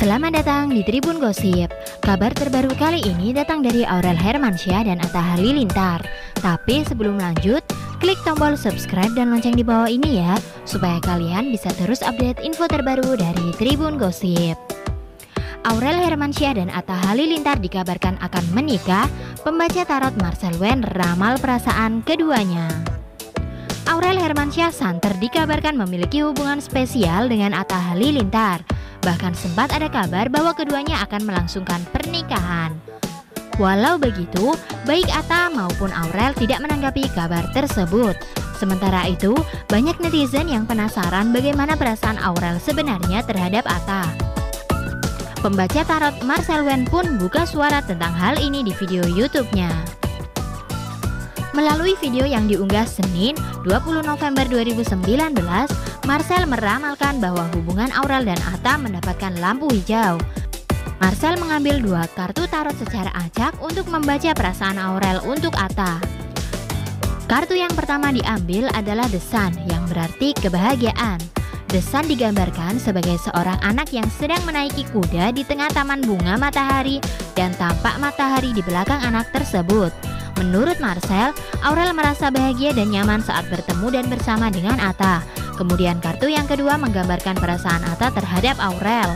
Selamat datang di Tribun Gosip. Kabar terbaru kali ini datang dari Aurel Hermansyah dan Atta Halilintar. Tapi sebelum lanjut, klik tombol subscribe dan lonceng di bawah ini ya, supaya kalian bisa terus update info terbaru dari Tribun Gosip. Aurel Hermansyah dan Atta Halilintar dikabarkan akan menikah, pembaca tarot Marcel Wen ramal perasaan keduanya. Aurel Hermansyah santer dikabarkan memiliki hubungan spesial dengan Atta Halilintar. Bahkan sempat ada kabar bahwa keduanya akan melangsungkan pernikahan. Walau begitu, baik Atta maupun Aurel tidak menanggapi kabar tersebut. Sementara itu, banyak netizen yang penasaran bagaimana perasaan Aurel sebenarnya terhadap Atta. Pembaca tarot Marcel Wen pun buka suara tentang hal ini di video YouTube-nya. Melalui video yang diunggah Senin 20 November 2019, Marcel meramalkan bahwa hubungan Aurel dan Atta mendapatkan lampu hijau. Marcel mengambil dua kartu tarot secara acak untuk membaca perasaan Aurel untuk Atta. Kartu yang pertama diambil adalah The Sun yang berarti kebahagiaan. The Sun digambarkan sebagai seorang anak yang sedang menaiki kuda di tengah taman bunga matahari dan tampak matahari di belakang anak tersebut. Menurut Marcel, Aurel merasa bahagia dan nyaman saat bertemu dan bersama dengan Atta. Kemudian kartu yang kedua menggambarkan perasaan Atta terhadap Aurel.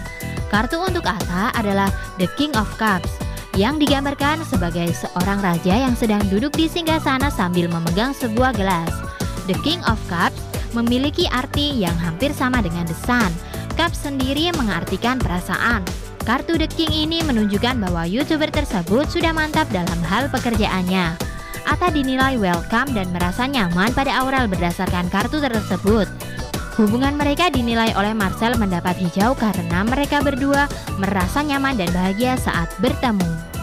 Kartu untuk Atta adalah The King of Cups yang digambarkan sebagai seorang raja yang sedang duduk di singgah sana sambil memegang sebuah gelas. The King of Cups memiliki arti yang hampir sama dengan The Sun. Cups sendiri mengartikan perasaan, Kartu The King ini menunjukkan bahwa YouTuber tersebut sudah mantap dalam hal pekerjaannya. Atta dinilai welcome dan merasa nyaman pada Aurel berdasarkan kartu tersebut. Hubungan mereka dinilai oleh Marcel mendapat hijau karena mereka berdua merasa nyaman dan bahagia saat bertemu.